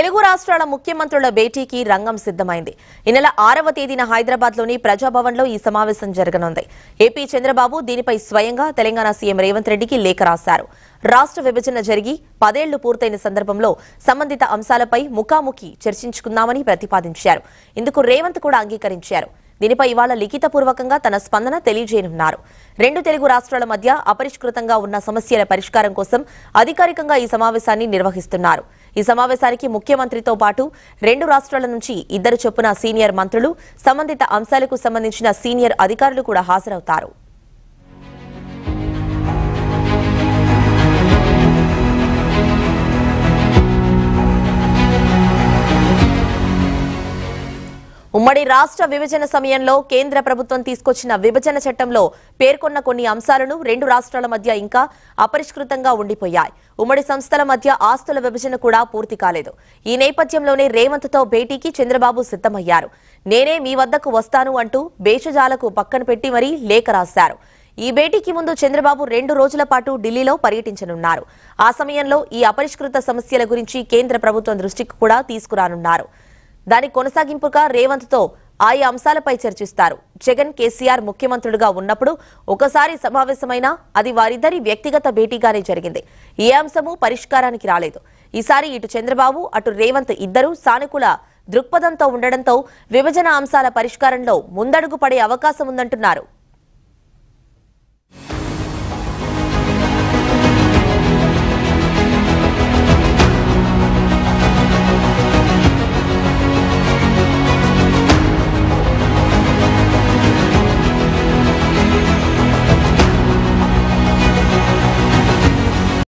తెలుగు రాష్ట్రాల ముఖ్యమంత్రుల భేటీకి రంగం సిద్ధమైంది. ఈ నెల ఆరవ తేదీన హైదరాబాద్లోని ప్రజాభవన్లో ఈ సమావేశం జరగనుంది. ఏపీ చంద్రబాబు దీనిపై స్వయంగా తెలంగాణ సీఎం రేవంత్ రెడ్డికి లేఖ రాశారు. రాష్ట్ర విభజన జరిగి పదేళ్ళు పూర్తయిన సందర్భంలో సంబంధిత అంశాలపై ముఖాముఖి చర్చించుకుందామని ప్రతిపాదించారు. ఇందుకు రేవంత్ కూడా అంగీకరించారు. దీనిపై ఇవాళ లిఖితపూర్వకంగా తన స్పందన తెలియజేయనున్నారు. రెండు తెలుగు రాష్ట్రాల మధ్య అపరిష్కృతంగా ఉన్న సమస్యల పరిష్కారం కోసం అధికారికంగా ఈ సమావేశాన్ని నిర్వహిస్తున్నారు. ఈ సమావేశానికి ముఖ్యమంత్రితో పాటు రెండు రాష్ట్రాల నుంచి ఇద్దరు చొప్పున సీనియర్ మంత్రులు సంబంధిత అంశాలకు సంబంధించిన సీనియర్ అధికారులు కూడా హాజరవుతారు. ఉమ్మడి రాష్ట్ర విభజన సమయంలో కేంద్ర ప్రభుత్వం తీసుకొచ్చిన విభజన చట్టంలో పేర్కొన్న కొన్ని అంశాలను రెండు రాష్ట్రాల మధ్య ఇంకా అపరిష్కృతంగా ఉండిపోయాయి. ఉమ్మడి సంస్థల మధ్య ఆస్తుల విభజన కూడా పూర్తి కాలేదు. ఈ నేపథ్యంలోనే రేవంత్తో భేటీకి చంద్రబాబు సిద్ధమయ్యారు. నేనే మీ వద్దకు వస్తాను అంటూ బేషజాలకు పక్కన పెట్టి మరీ లేఖ రాశారు. ఈ భేటీకి ముందు చంద్రబాబు రెండు రోజుల పాటు ఢిల్లీలో పర్యటించనున్నారు. ఆ సమయంలో ఈ అపరిష్కృత సమస్యల గురించి కేంద్ర ప్రభుత్వం దృష్టికి కూడా తీసుకురానున్నారు. దాని కొనసాగింపుగా రేవంత్తో ఆయా అంశాలపై చర్చిస్తారు. జగన్ కేసీఆర్ ముఖ్యమంత్రులుగా ఉన్నప్పుడు ఒకసారి సమావేశమైనా అది వారిద్దరి వ్యక్తిగత భేటీగానే జరిగింది. ఏ అంశము పరిష్కారానికి రాలేదు. ఈసారి ఇటు చంద్రబాబు అటు రేవంత్ ఇద్దరూ సానుకూల దృక్పథంతో ఉండడంతో విభజన అంశాల పరిష్కారంలో ముందడుగు పడే అవకాశం ఉందంటున్నారు.